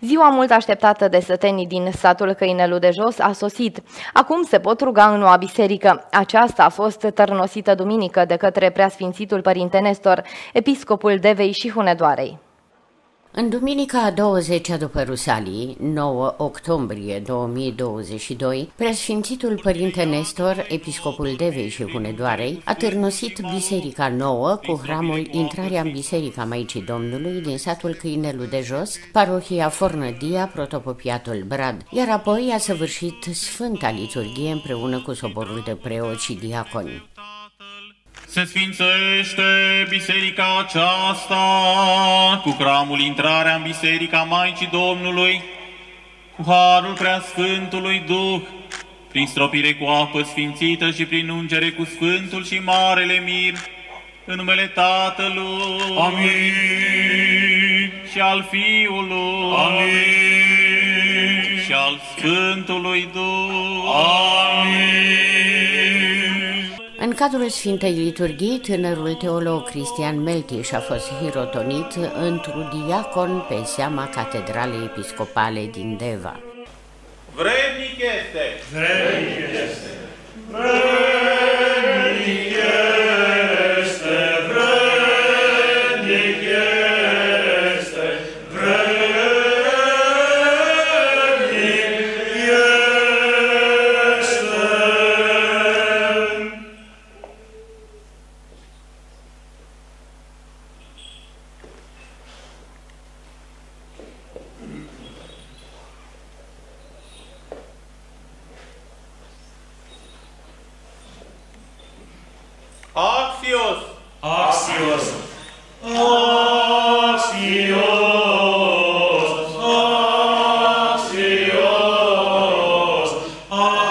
Ziua mult așteptată de sătenii din satul Căinelu de Jos a sosit. Acum se pot ruga în noua biserică. Aceasta a fost tărnosită duminică de către preasfințitul Părinte Nestor, episcopul Devei și Hunedoarei. În duminica a 20 după Rusalii, 9 octombrie 2022, preasfințitul Părinte Nestor, episcopul Devei și Hunedoarei, a târnosit Biserica Nouă cu hramul Intrarea în Biserica Maicii Domnului din satul Câinelu de Jos, parohia Fornădia, protopopiatul Brad, iar apoi a săvârșit Sfânta Liturghie împreună cu soborul de preoți și diaconi. Se sfințește biserica aceasta cu cramul intrarea în biserica Maicii Domnului, cu harul preasfântului Duh, prin stropire cu apă sfințită și prin ungere cu Sfântul și Marele Mir, în numele Tatălui Amin. și al Fiului Amin. și al Sfântului Duh. Amin. În cadrul Sfintei Liturghii, tânărul teolog Cristian Meltiș a fost hirotonit într-un diacon pe seama Catedralei Episcopale din Deva. Vrednic este! Vrednic este. Vrednic Axios. Axios. Axios. Axios. Axios.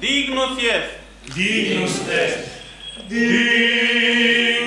Dignus est. Dignus est. Dignus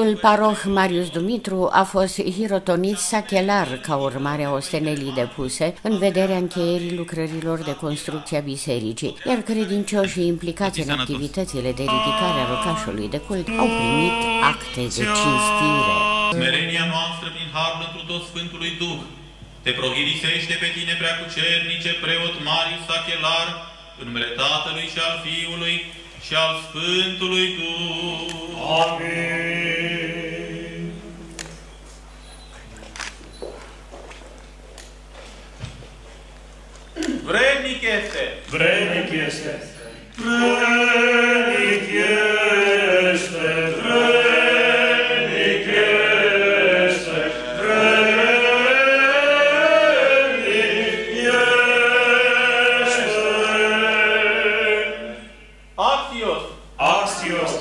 este. Preotul paroh Marius Dumitru a fost hirotonit sachelar ca urmare a ostenelii depuse în vederea încheierii lucrărilor de construcție a bisericii, iar credincioșii implicați în activitățile de ridicare a locașului de cult au primit acte de cinstire. Smerenia noastră prin harul întru tot Sfântului Duh te prohirisește pe tine preacucernice preot Marius Sachelar, în numele Tatălui și al Fiului și al Sfântului Duh. Amin. Brennig jeste. Brennig jeste. Brennig jeste. Brennig jeste. Brennig jeste. Axios. Axios.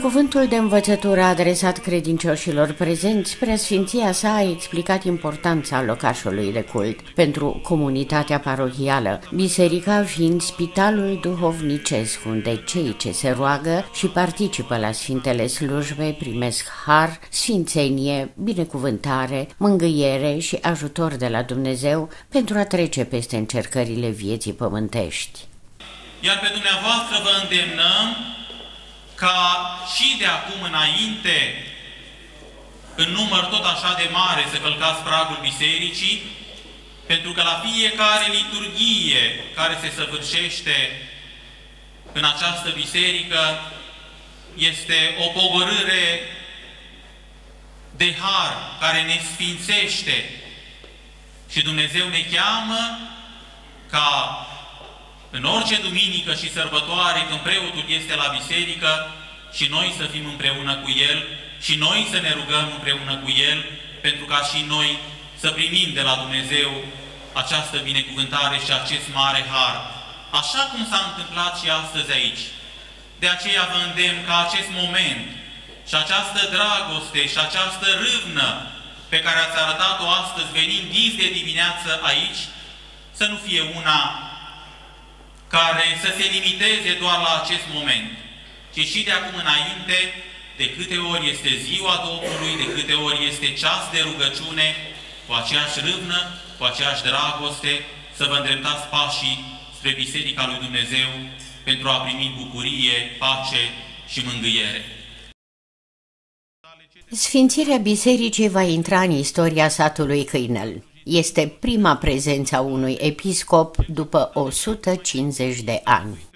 Cuvântul de învățătură adresat credincioșilor prezenți, preasfinția sa a explicat importanța locașului de cult pentru comunitatea parohială, biserica fiind spitalul duhovnicesc unde cei ce se roagă și participă la sfintele slujbe primesc har, sfințenie, binecuvântare, mângâiere și ajutor de la Dumnezeu pentru a trece peste încercările vieții pământești. Iar pe dumneavoastră vă îndemnăm ca și de acum înainte, în număr tot așa de mare, să călcați pragul bisericii, pentru că la fiecare liturghie care se săvârșește în această biserică este o pogorâre de har care ne sfințește. Și Dumnezeu ne cheamă ca în orice duminică și sărbătoare, când preotul este la biserică, și noi să fim împreună cu El și noi să ne rugăm împreună cu El, pentru ca și noi să primim de la Dumnezeu această binecuvântare și acest mare har, așa cum s-a întâmplat și astăzi aici. De aceea vă îndemn ca acest moment și această dragoste și această râvnă pe care ați arătat-o astăzi venind dis de dimineață aici, să nu fie una care să se limiteze doar la acest moment, ci și de acum înainte, de câte ori este ziua Domnului, de câte ori este ceas de rugăciune, cu aceeași râvnă, cu aceeași dragoste, să vă îndreptați pașii spre Biserica lui Dumnezeu pentru a primi bucurie, pace și mângâiere. Sfințirea bisericii va intra în istoria satului Câinel. Este prima prezență a unui episcop după 150 de ani.